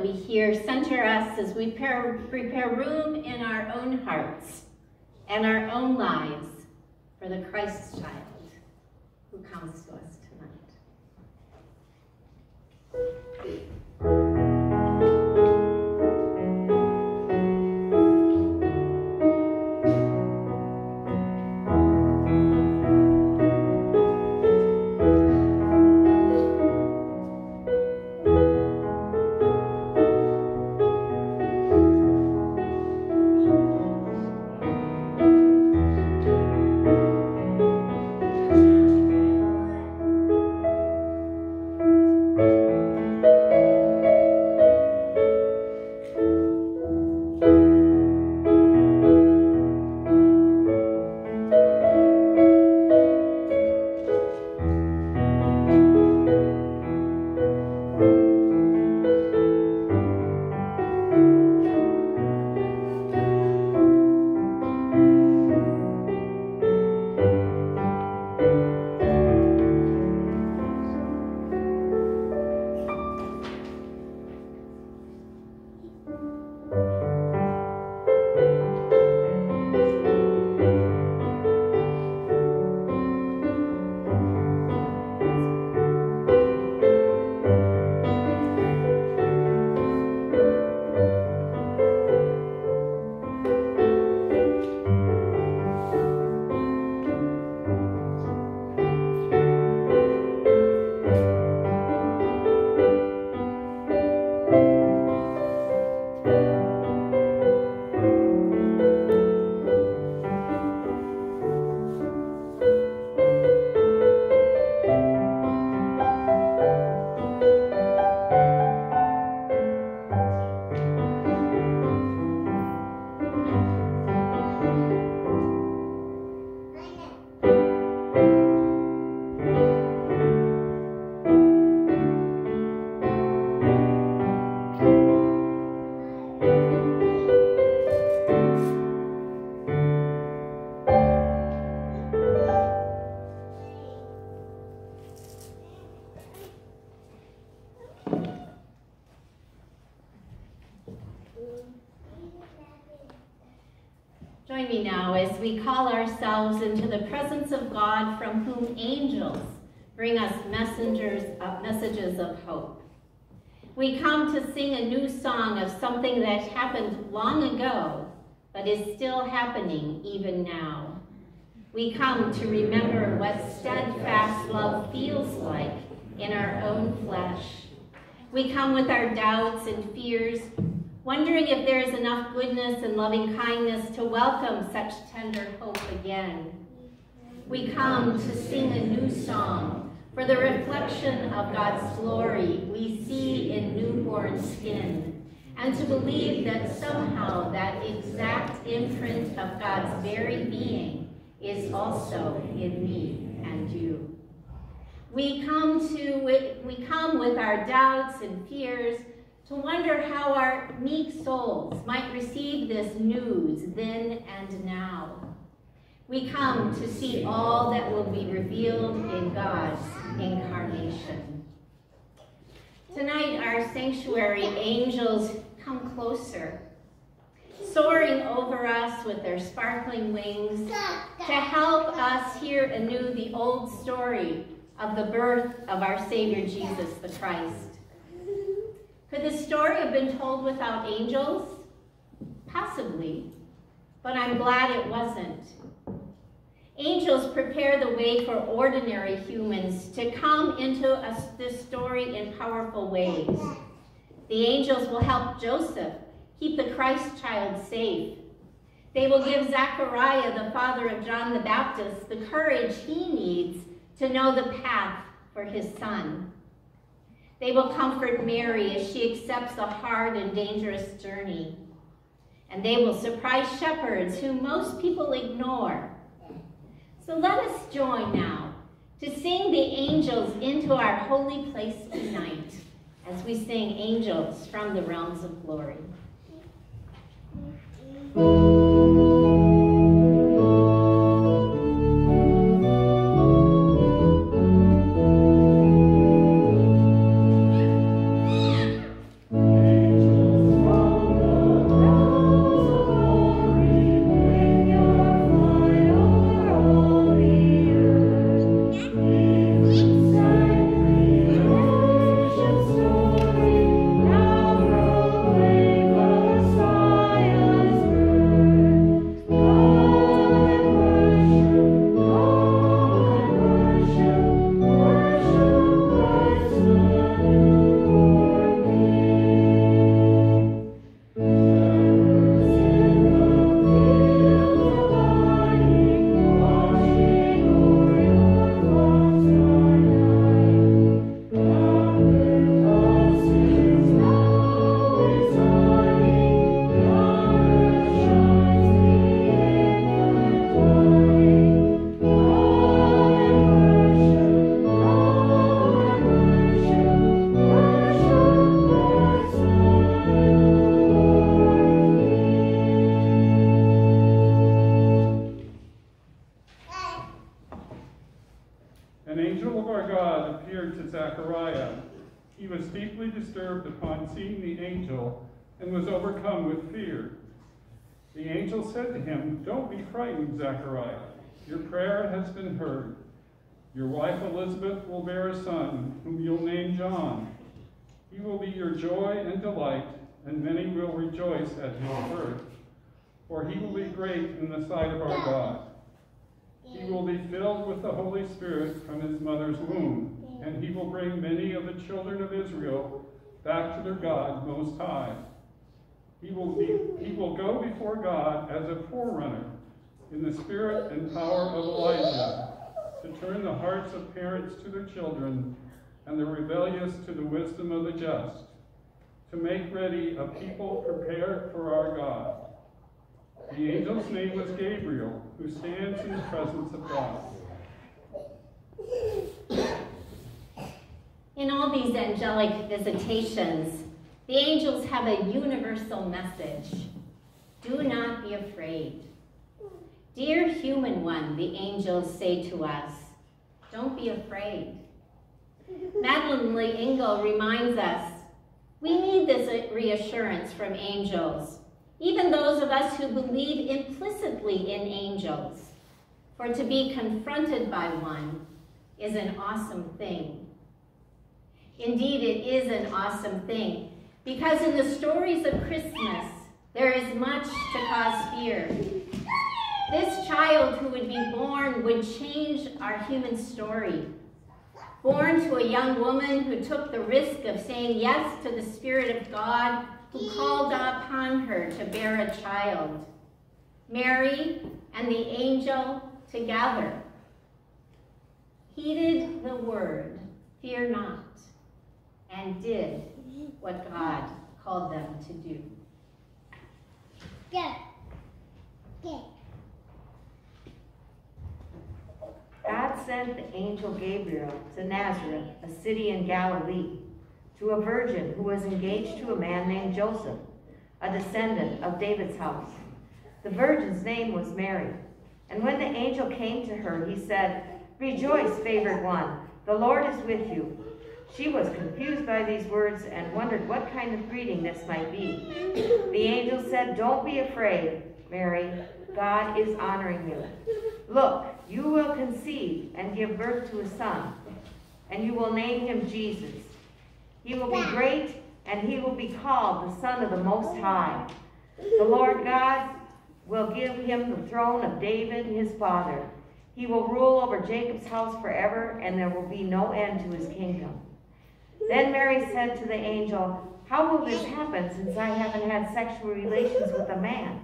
we hear center us as we prepare room in our own hearts and our own lives for the Christ child who comes to us tonight. Into the presence of God from whom angels bring us messengers of messages of hope. We come to sing a new song of something that happened long ago, but is still happening even now. We come to remember what steadfast love feels like in our own flesh. We come with our doubts and fears, wondering if there is enough goodness and loving kindness to welcome such tender hope again. We come to sing a new song for the reflection of God's glory we see in newborn skin, and to believe that somehow that exact imprint of God's very being is also in me and you. We come to we come with our doubts and fears to wonder how our meek souls might receive this news then and now. We come to see all that will be revealed in God's incarnation. Tonight, our sanctuary angels come closer, soaring over us with their sparkling wings to help us hear anew the old story of the birth of our Savior Jesus the Christ. Could the story have been told without angels? Possibly, but I'm glad it wasn't. Angels prepare the way for ordinary humans to come into a, this story in powerful ways. The angels will help Joseph keep the Christ child safe. They will give Zechariah, the father of John the Baptist, the courage he needs to know the path for his son. They will comfort Mary as she accepts a hard and dangerous journey. And they will surprise shepherds whom most people ignore. So let us join now to sing the angels into our holy place tonight as we sing angels from the realms of glory. Your wife Elizabeth will bear a son, whom you'll name John. He will be your joy and delight, and many will rejoice at his birth. For he will be great in the sight of our God. He will be filled with the Holy Spirit from his mother's womb, and he will bring many of the children of Israel back to their God Most High. He will, be, he will go before God as a forerunner in the spirit and power of Elijah, to turn the hearts of parents to their children and the rebellious to the wisdom of the just, to make ready a people prepared for our God. The angel's name was Gabriel, who stands in the presence of God. In all these angelic visitations, the angels have a universal message. Do not be afraid. Dear human one, the angels say to us, don't be afraid. Madeleine L'Engle reminds us, we need this reassurance from angels, even those of us who believe implicitly in angels. For to be confronted by one is an awesome thing. Indeed, it is an awesome thing, because in the stories of Christmas, there is much to cause fear. This child who would be born would change our human story. Born to a young woman who took the risk of saying yes to the Spirit of God who called upon her to bear a child. Mary and the angel together heeded the word, fear not, and did what God called them to do. Yeah. Yeah. God sent the angel Gabriel to Nazareth, a city in Galilee, to a virgin who was engaged to a man named Joseph, a descendant of David's house. The virgin's name was Mary. And when the angel came to her, he said, Rejoice, favored one, the Lord is with you. She was confused by these words and wondered what kind of greeting this might be. The angel said, Don't be afraid, Mary. God is honoring you. Look, you will conceive and give birth to a son, and you will name him Jesus. He will be great, and he will be called the Son of the Most High. The Lord God will give him the throne of David, his father. He will rule over Jacob's house forever, and there will be no end to his kingdom. Then Mary said to the angel, How will this happen since I haven't had sexual relations with a man?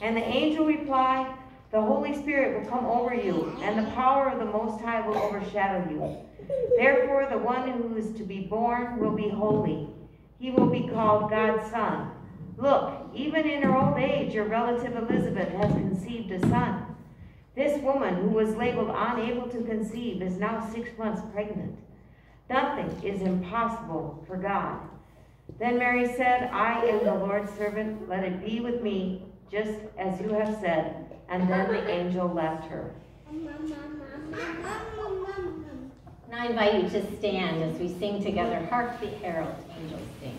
And the angel replied, the Holy Spirit will come over you, and the power of the Most High will overshadow you. Therefore, the one who is to be born will be holy. He will be called God's Son. Look, even in her old age, your relative Elizabeth has conceived a son. This woman, who was labeled unable to conceive, is now six months pregnant. Nothing is impossible for God. Then Mary said, I am the Lord's servant. Let it be with me, just as you have said. And then the angel left her. Now I invite you to stand as we sing together, Hark the Herald Angels Sing.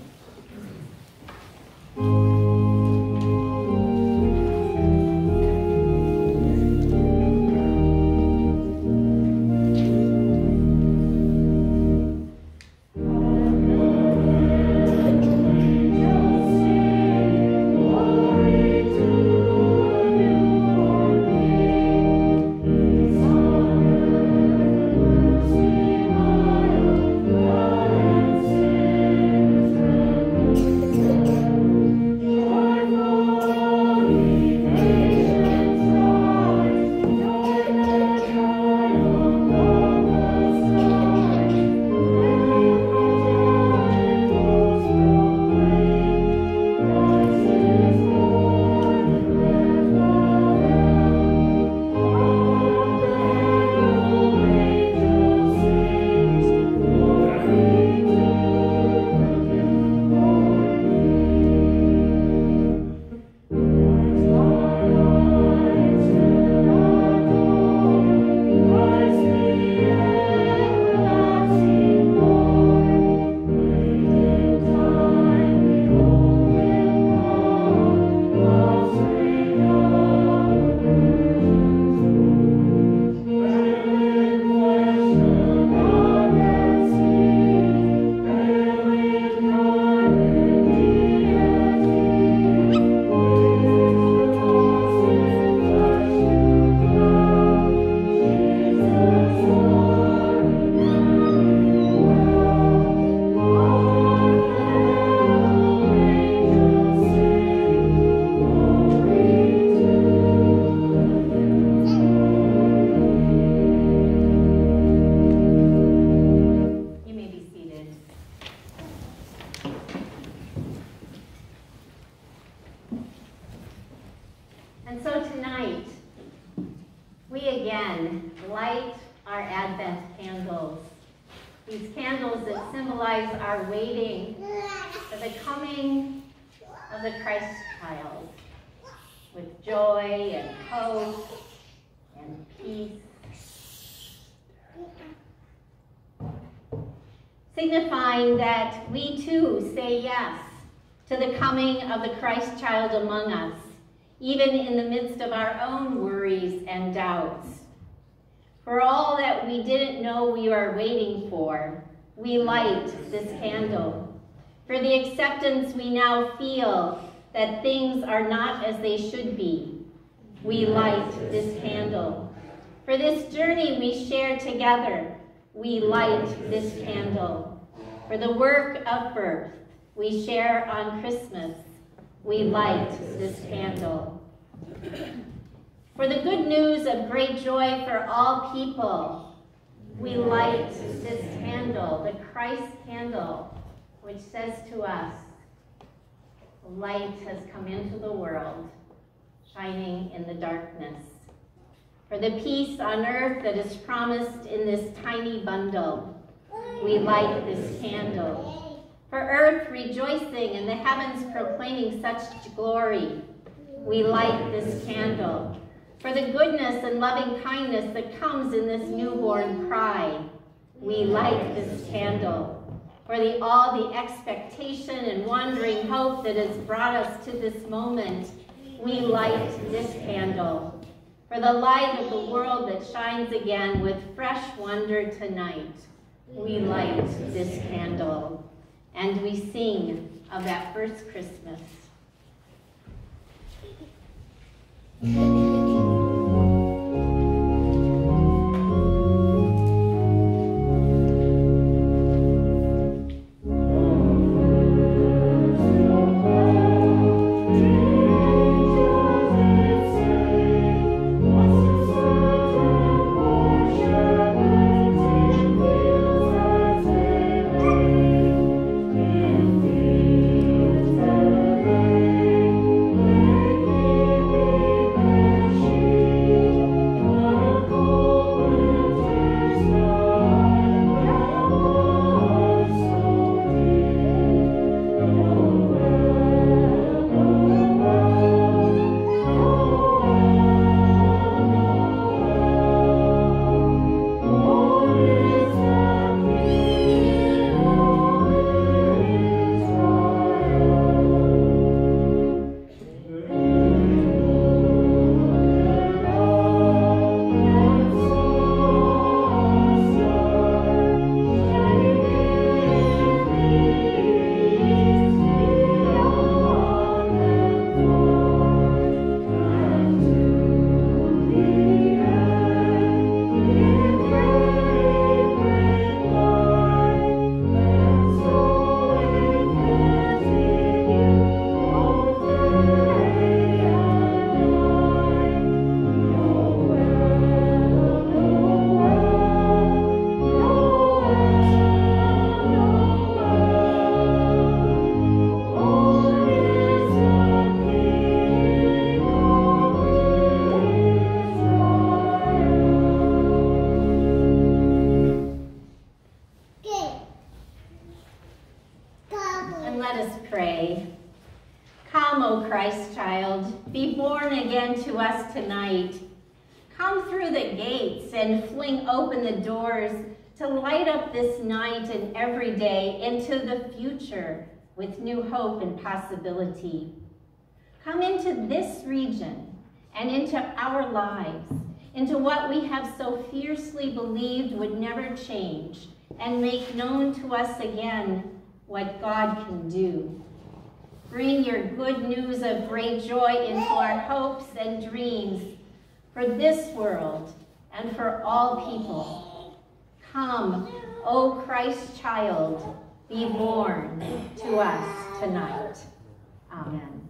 That we too say yes to the coming of the Christ child among us, even in the midst of our own worries and doubts. For all that we didn't know we are waiting for, we light this candle. For the acceptance we now feel that things are not as they should be, we light this candle. For this journey we share together, we light this candle. For the work of birth we share on Christmas, we light this candle. For the good news of great joy for all people, we light this candle, the Christ candle, which says to us, light has come into the world, shining in the darkness. For the peace on earth that is promised in this tiny bundle, we light this candle. For earth rejoicing and the heavens proclaiming such glory, we light this candle. For the goodness and loving kindness that comes in this newborn cry, we light this candle. For the, all the expectation and wondering hope that has brought us to this moment, we light this candle. For the light of the world that shines again with fresh wonder tonight, we light this candle and we sing of that first Christmas. With new hope and possibility. Come into this region and into our lives, into what we have so fiercely believed would never change, and make known to us again what God can do. Bring your good news of great joy into our hopes and dreams for this world and for all people. Come, O Christ child, be born us tonight. Amen.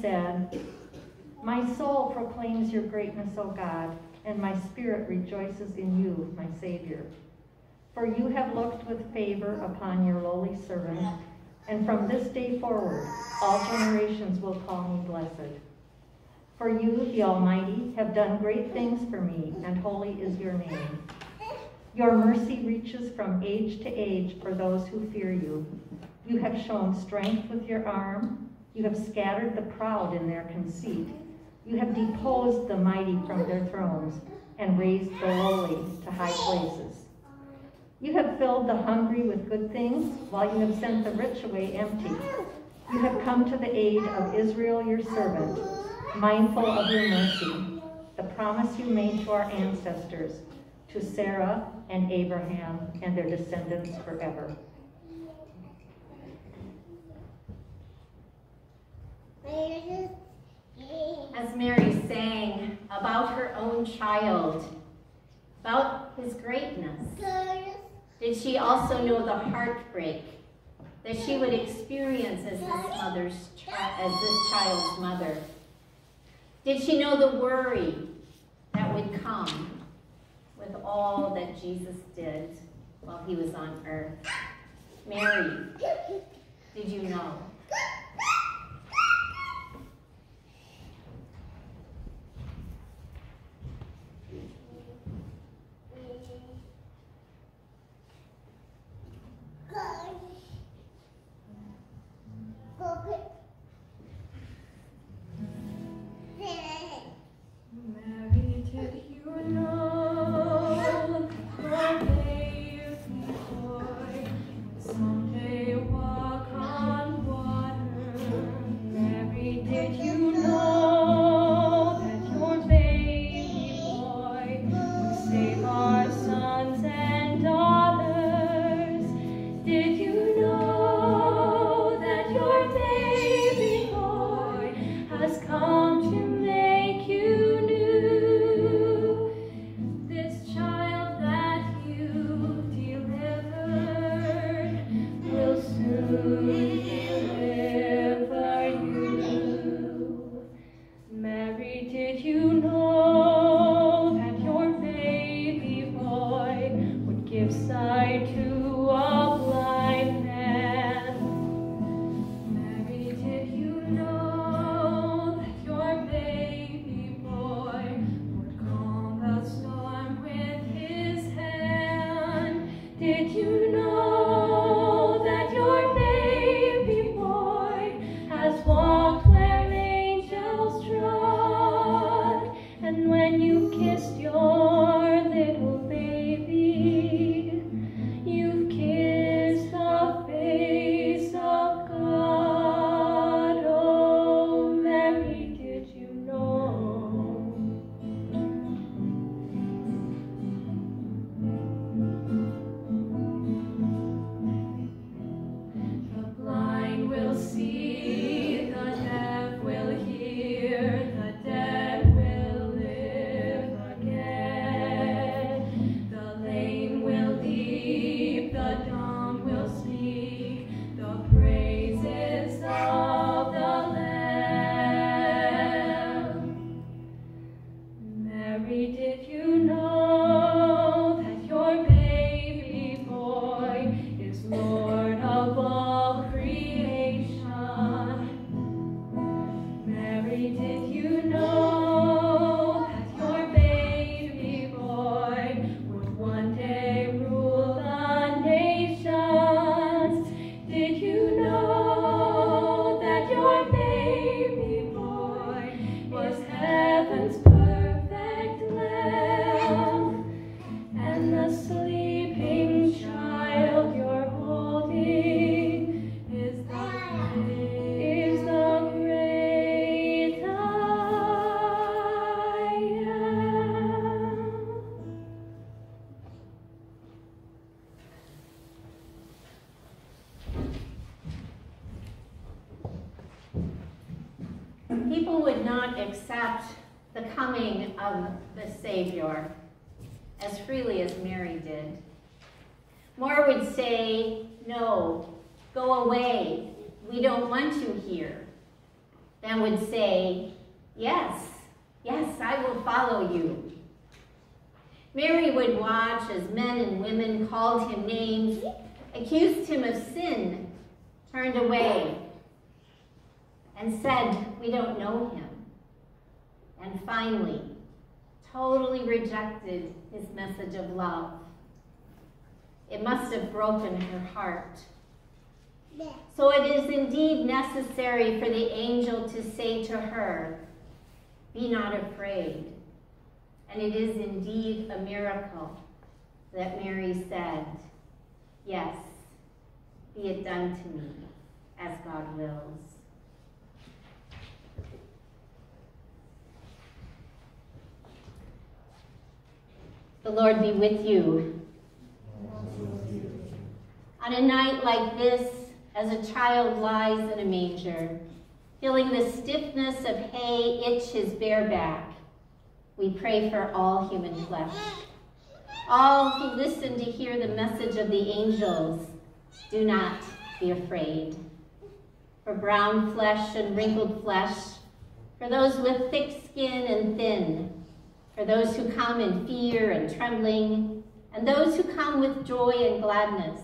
Said, My soul proclaims your greatness, O God, and my spirit rejoices in you, my Savior. For you have looked with favor upon your lowly servant, and from this day forward all generations will call me blessed. For you, the Almighty, have done great things for me, and holy is your name. Your mercy reaches from age to age for those who fear you. You have shown strength with your arm. You have scattered the proud in their conceit. You have deposed the mighty from their thrones and raised the lowly to high places. You have filled the hungry with good things, while you have sent the rich away empty. You have come to the aid of Israel, your servant, mindful of your mercy, the promise you made to our ancestors, to Sarah and Abraham and their descendants forever. As Mary sang about her own child, about his greatness, did she also know the heartbreak that she would experience as this mother's as this child's mother? Did she know the worry that would come with all that Jesus did while he was on earth? Mary, did you know? Necessary for the angel to say to her, Be not afraid. And it is indeed a miracle that Mary said, Yes, be it done to me as God wills. The Lord be with you. On a night like this, as a child lies in a manger, feeling the stiffness of hay itch his bare back, we pray for all human flesh. All who listen to hear the message of the angels, do not be afraid. For brown flesh and wrinkled flesh, for those with thick skin and thin, for those who come in fear and trembling, and those who come with joy and gladness,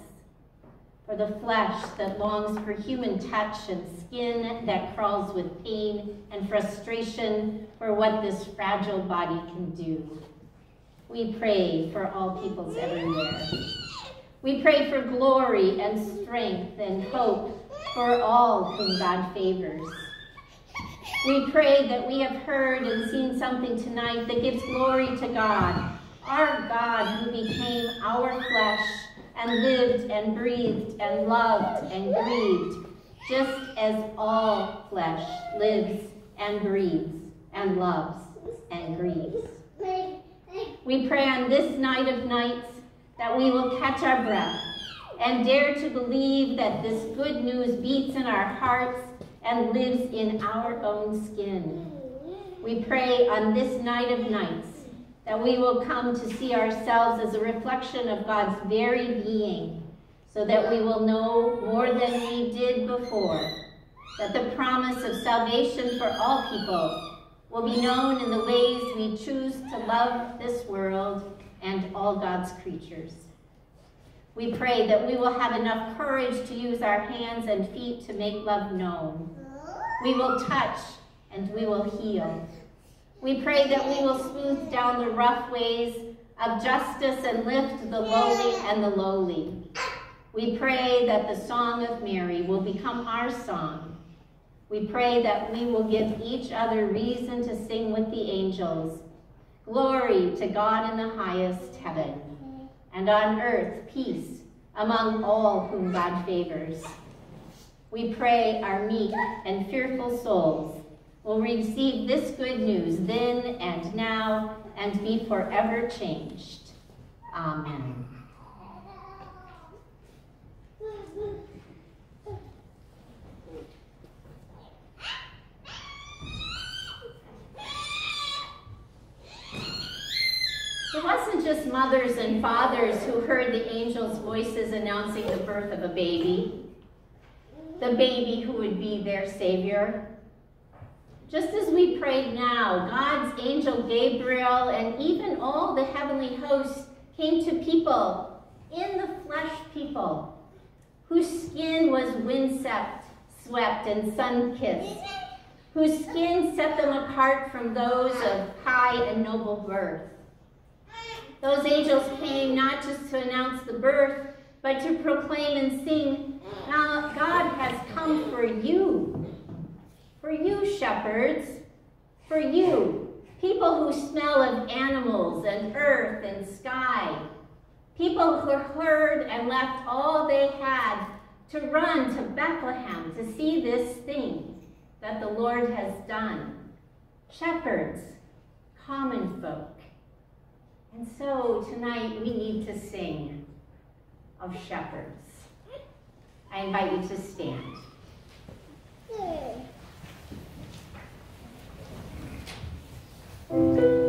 for the flesh that longs for human touch and skin that crawls with pain and frustration for what this fragile body can do. We pray for all peoples everywhere. We pray for glory and strength and hope for all whom God favors. We pray that we have heard and seen something tonight that gives glory to God, our God who became our flesh and lived and breathed and loved and grieved, just as all flesh lives and breathes and loves and grieves. We pray on this night of nights that we will catch our breath and dare to believe that this good news beats in our hearts and lives in our own skin. We pray on this night of nights that we will come to see ourselves as a reflection of God's very being, so that we will know more than we did before, that the promise of salvation for all people will be known in the ways we choose to love this world and all God's creatures. We pray that we will have enough courage to use our hands and feet to make love known. We will touch and we will heal. We pray that we will smooth down the rough ways of justice and lift the lowly and the lowly. We pray that the song of Mary will become our song. We pray that we will give each other reason to sing with the angels. Glory to God in the highest heaven, and on earth peace among all whom God favors. We pray our meek and fearful souls will receive this good news then and now and be forever changed. Amen. It wasn't just mothers and fathers who heard the angels' voices announcing the birth of a baby, the baby who would be their Savior. Just as we pray now, God's angel Gabriel and even all the heavenly hosts came to people, in the flesh people, whose skin was windswept, swept, and sun-kissed, whose skin set them apart from those of high and noble birth. Those angels came not just to announce the birth, but to proclaim and sing, God has come for you. For you, shepherds, for you, people who smell of animals and earth and sky, people who heard and left all they had to run to Bethlehem to see this thing that the Lord has done. Shepherds, common folk. And so tonight we need to sing of shepherds. I invite you to stand. You Thank you.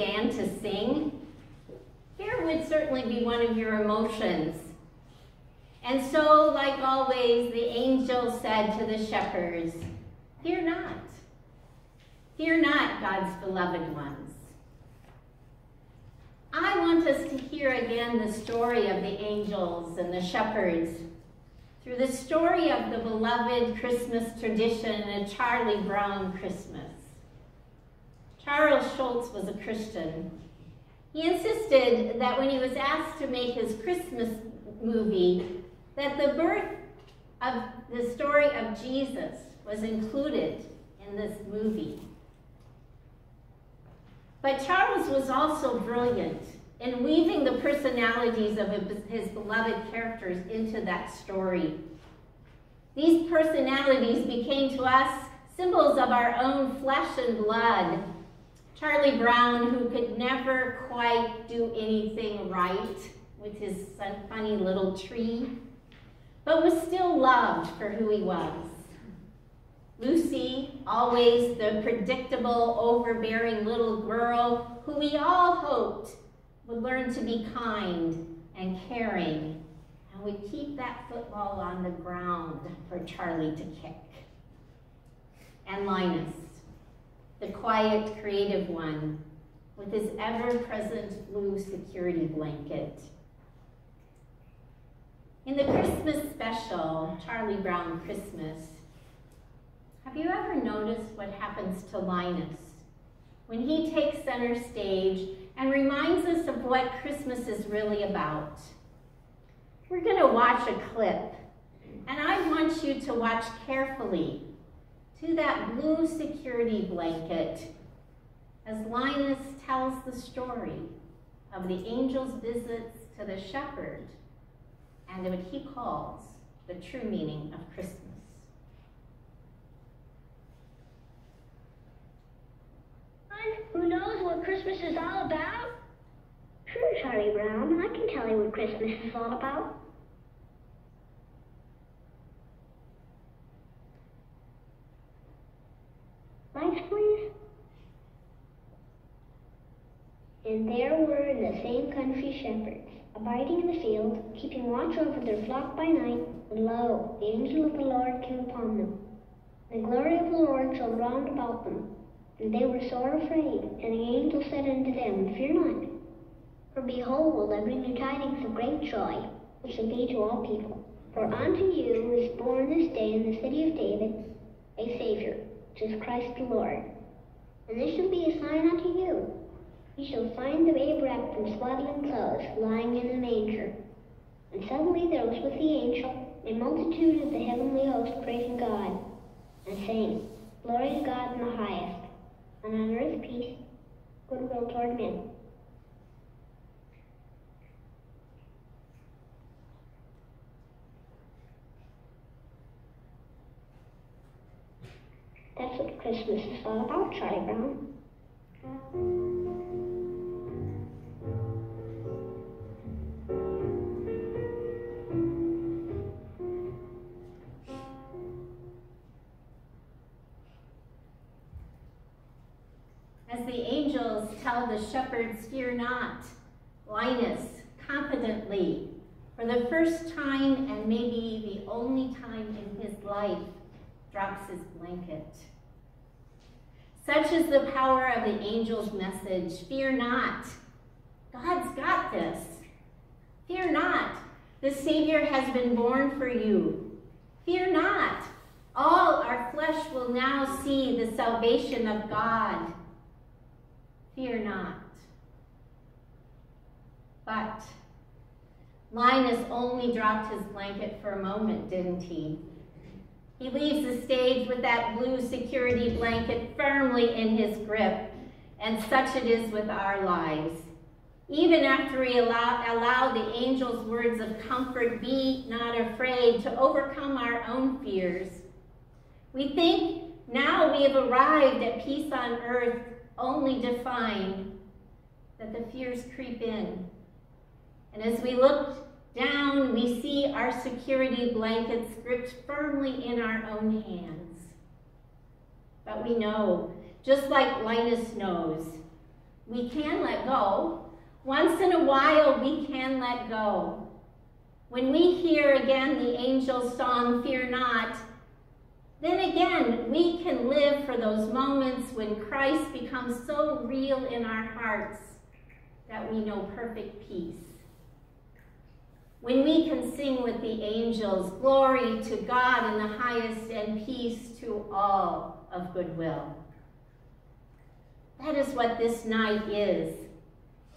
Began to sing? Fear would certainly be one of your emotions. And so, like always, the angel said to the shepherds, Fear not. Fear not, God's beloved ones. I want us to hear again the story of the angels and the shepherds through the story of the beloved Christmas tradition, a Charlie Brown Christmas. Schulz was a Christian. He insisted that when he was asked to make his Christmas movie, that the birth of the story of Jesus was included in this movie. But Charles was also brilliant in weaving the personalities of his beloved characters into that story. These personalities became to us symbols of our own flesh and blood. Charlie Brown, who could never quite do anything right with his funny little tree, but was still loved for who he was. Lucy, always the predictable, overbearing little girl who we all hoped would learn to be kind and caring and would keep that football on the ground for Charlie to kick. And Linus, the quiet, creative one, with his ever-present blue security blanket. In the Christmas special, Charlie Brown Christmas, have you ever noticed what happens to Linus when he takes center stage and reminds us of what Christmas is really about? We're going to watch a clip, and I want you to watch carefully to that blue security blanket as Linus tells the story of the angel's visits to the shepherd and what he calls the true meaning of Christmas. who knows what Christmas is all about? Sure, Charlie Brown. I can tell you what Christmas is all about. And there were in the same country shepherds, abiding in the field, keeping watch over their flock by night. And lo, the angel of the Lord came upon them. The glory of the Lord shone round about them, and they were sore afraid. And the angel said unto them, Fear not, for behold, I bring you tidings of great joy, which shall be to all people. For unto you is born this day in the city of David a Savior, which is Christ the Lord. And this shall be a sign unto you. You shall find the babe wrapped in swaddling clothes, lying in a manger. And suddenly there was with the angel a multitude of the heavenly host praising God, and saying, Glory to God in the highest, and on earth peace, goodwill toward men. That's what Christmas is all about, Charlie Brown. The shepherds, fear not, Linus confidently, for the first time and maybe the only time in his life, drops his blanket. Such is the power of the angel's message. Fear not. God's got this. Fear not. The Savior has been born for you. Fear not. All our flesh will now see the salvation of God. Fear not. But Linus only dropped his blanket for a moment, didn't he? He leaves the stage with that blue security blanket firmly in his grip, and such it is with our lives. Even after we allow, allow the angel's words of comfort, be not afraid, to overcome our own fears, we think now we have arrived at peace on earth only to find that the fears creep in. And as we look down, we see our security blankets gripped firmly in our own hands. But we know, just like Linus knows, we can let go. Once in a while, we can let go. When we hear again the angel's song, Fear Not, then again, we can live for those moments when Christ becomes so real in our hearts that we know perfect peace. When we can sing with the angels, glory to God in the highest and peace to all of goodwill. That is what this night is.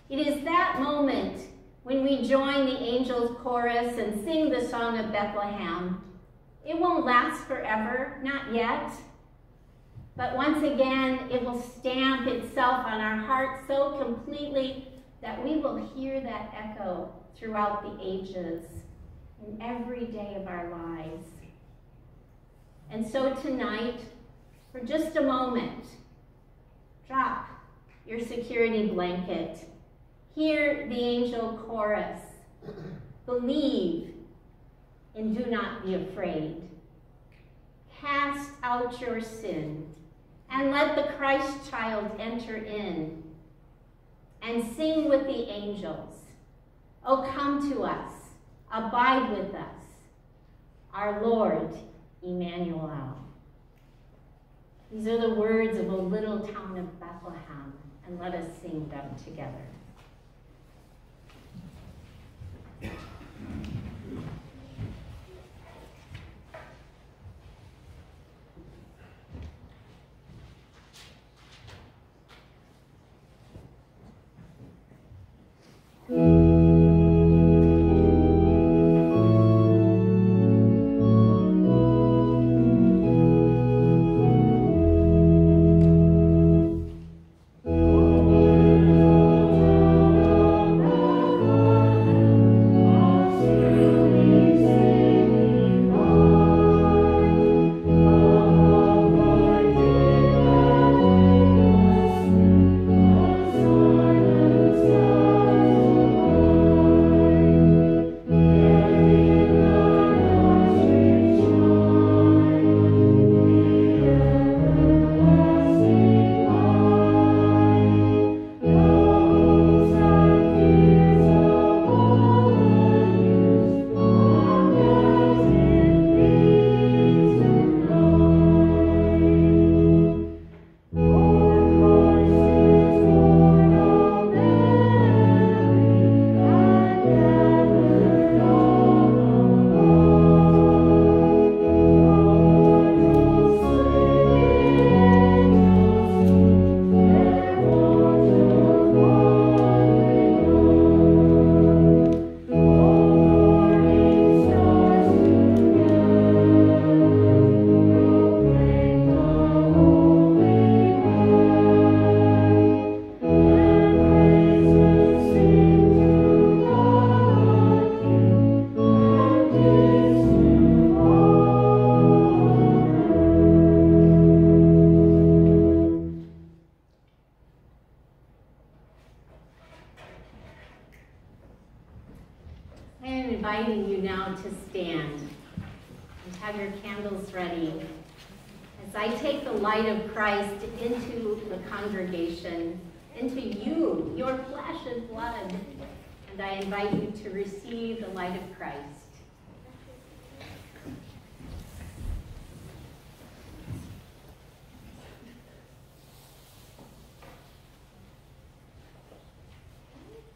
It is that moment when we join the angels' chorus and sing the song of Bethlehem. It won't last forever, not yet. But once again, it will stamp itself on our hearts so completely that we will hear that echo throughout the ages in every day of our lives. And so tonight, for just a moment, drop your security blanket. Hear the angel chorus. Believe and do not be afraid. Cast out your sin and let the Christ child enter in and sing with the angels. Oh, come to us, abide with us, our Lord Emmanuel. These are the words of a little town of Bethlehem, and let us sing them together.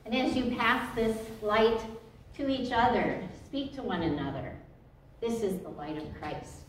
And as you pass this light to each other, speak to one another. This is the light of Christ.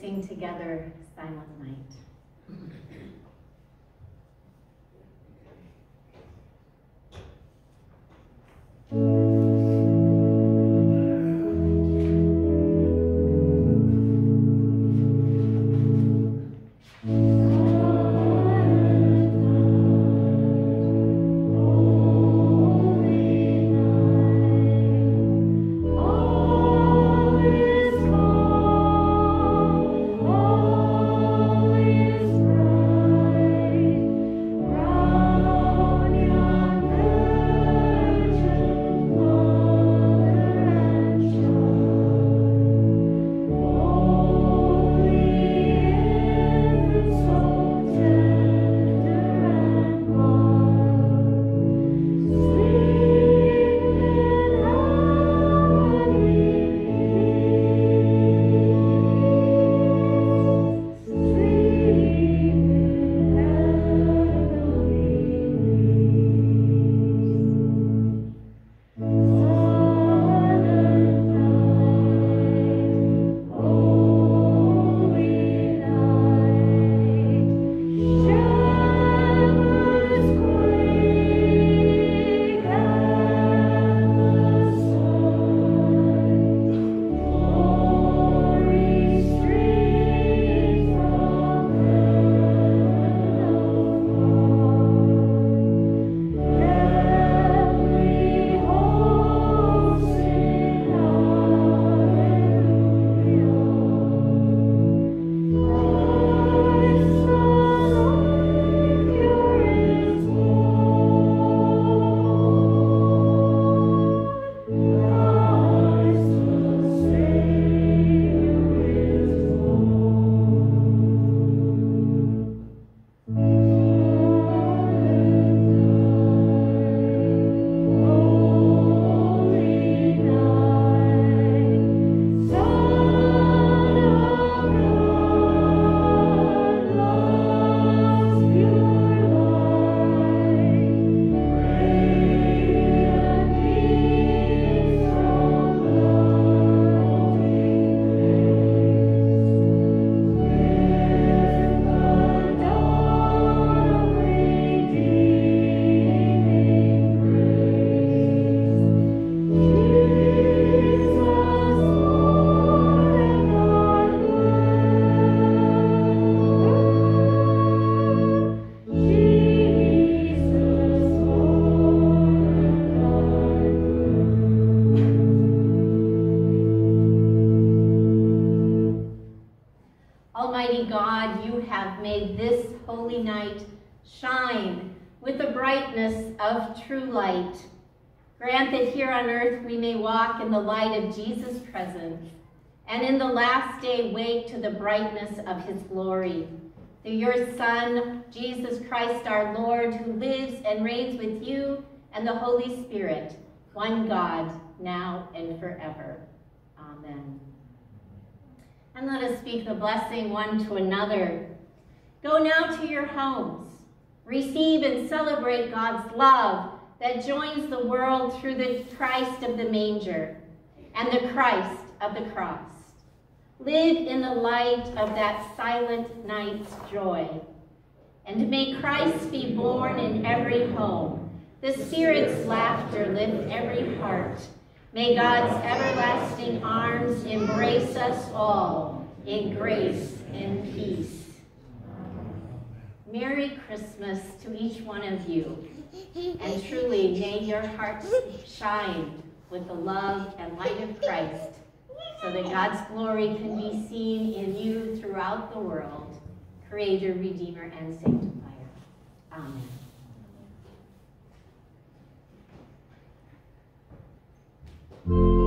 Sing together in the light of Jesus' presence, and in the last day wake to the brightness of his glory. Through your Son, Jesus Christ our Lord, who lives and reigns with you and the Holy Spirit, one God, now and forever. Amen. And let us speak the blessing one to another. Go now to your homes. Receive and celebrate God's love that joins the world through the Christ of the manger and the Christ of the cross. Live in the light of that silent night's joy. And may Christ be born in every home. The Spirit's laughter lift every heart. May God's everlasting arms embrace us all in grace and peace. Merry Christmas to each one of you. And truly, may your hearts shine with the love and light of Christ so that God's glory can be seen in you throughout the world, Creator, Redeemer, and Sanctifier. Amen.